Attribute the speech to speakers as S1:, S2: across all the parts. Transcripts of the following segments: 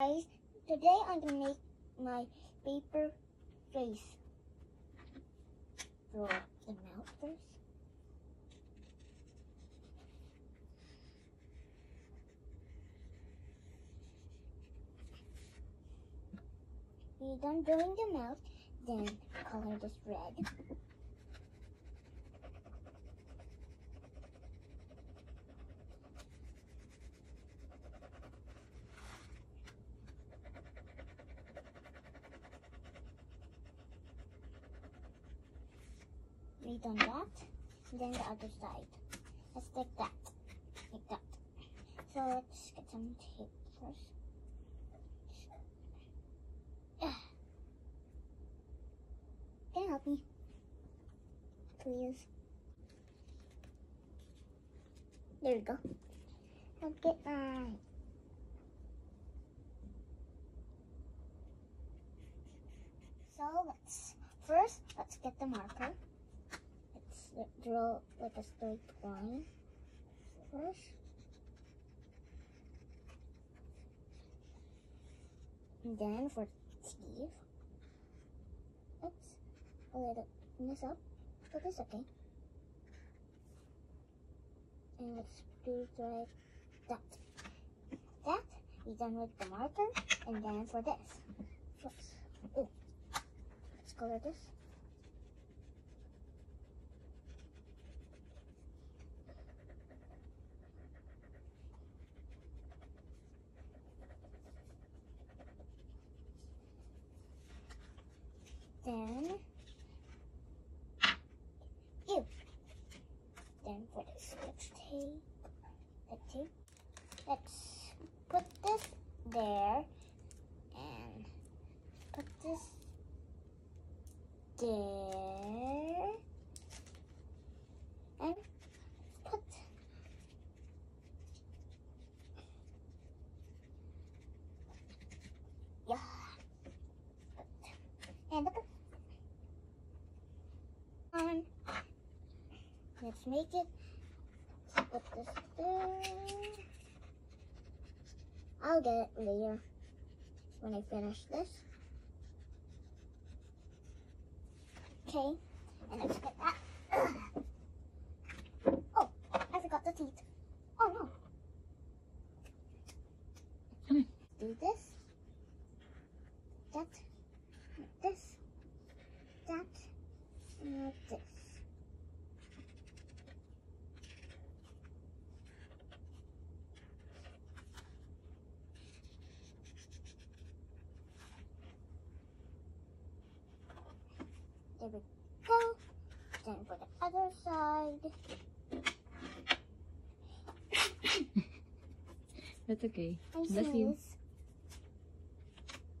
S1: Guys, today I'm gonna make my paper face. Draw the mouth first. You're done drawing the mouth, then color this red. We done that. Then the other side. Let's take that. Like that. So let's get some tape first. Can you help me? Please. There we go. Okay, um. So let's first let's get the marker draw like a straight line first. And then for teeth, let's a little mess up, but it's okay. And let's do like that. That we done with the marker, and then for this, let's, oh, let's color this. Then, you. Then for the stitch tape, the tape, let's put this there and put this there and put yeah and look on. Let's make it. Put this there. I'll get it later when I finish this. Okay, and let's get that. Oh, I forgot the teeth. Oh no. Do this. That. This. That. And this. There we go. Then for the other side.
S2: That's okay.
S1: I
S2: Bless you.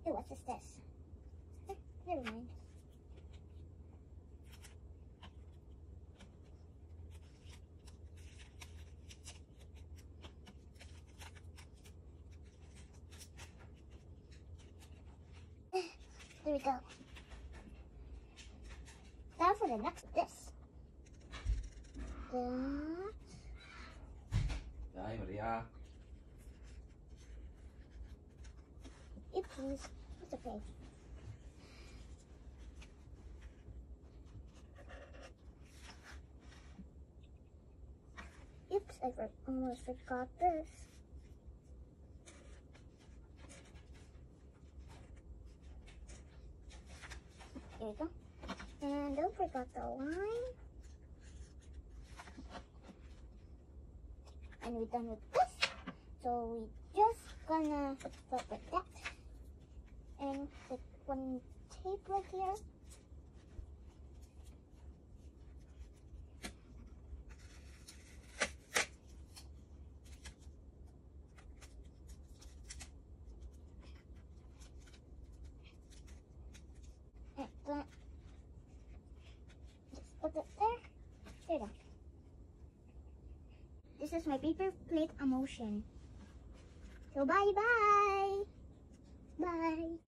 S1: Ew, what is this? Eh, Never mind. Eh, There we go. For the next this. That.
S3: Đây, Maria.
S1: Oopsies. It's okay. Oops, I almost forgot this. There we go. And don't forget the line. And we're done with this. So we just gonna put that. And one tape right here. And then just put it there. There you go. This is my paper plate emotion. So bye bye. Bye.